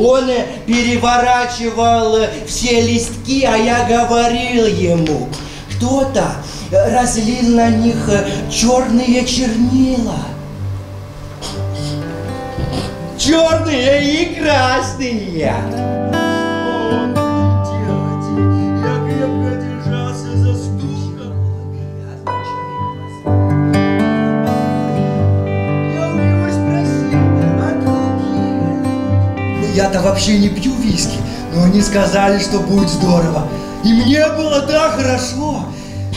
Он переворачивал все листки, а я говорил ему, кто-то разлил на них черные чернила. Черные и красные. Я-то вообще не пью виски, но они сказали, что будет здорово. И мне было так хорошо.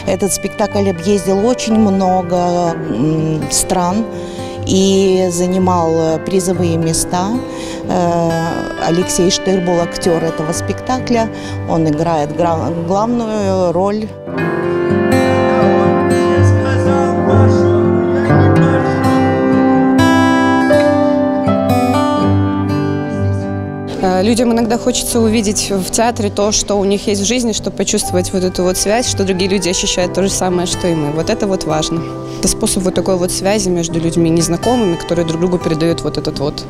Этот спектакль объездил очень много стран и занимал призовые места. Э, Алексей Штыр был актер этого спектакля. Он играет главную роль. Людям иногда хочется увидеть в театре то, что у них есть в жизни, чтобы почувствовать вот эту вот связь, что другие люди ощущают то же самое, что и мы. Вот это вот важно. Это способ вот такой вот связи между людьми незнакомыми, которые друг другу передают вот этот вот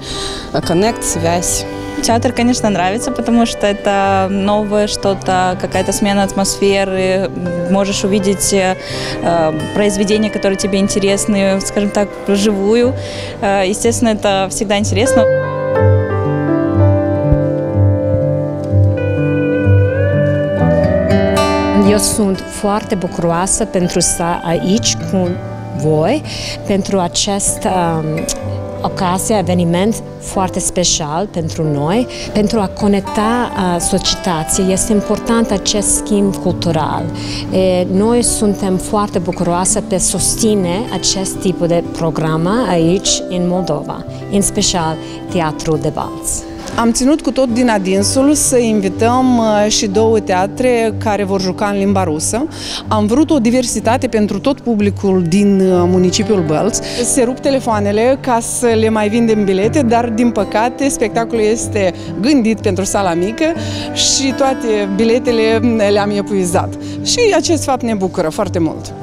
э, коннект, связь. Театр, конечно, нравится, потому что это новое что-то, какая-то смена атмосферы. Можешь увидеть э, произведения, которые тебе интересны, скажем так, вживую. Э, естественно, это всегда интересно. Eu sunt foarte bucuroasă pentru să aici cu voi, pentru acest um, ocazie, eveniment foarte special pentru noi, pentru a conecta uh, societatea. Este important acest schimb cultural. E, noi suntem foarte bucuroase pe susține acest tip de programe aici în Moldova, în special teatru de valți. Am ținut cu tot din adinsul să invităm uh, și două teatre care vor juca în limba rusă. Am vrut o diversitate pentru tot publicul din uh, municipiul Bălț. Se rup telefoanele ca să le mai vindem bilete, dar din păcate spectacolul este gândit pentru sala mică și toate biletele le-am epuizat. Și acest fapt ne bucură foarte mult.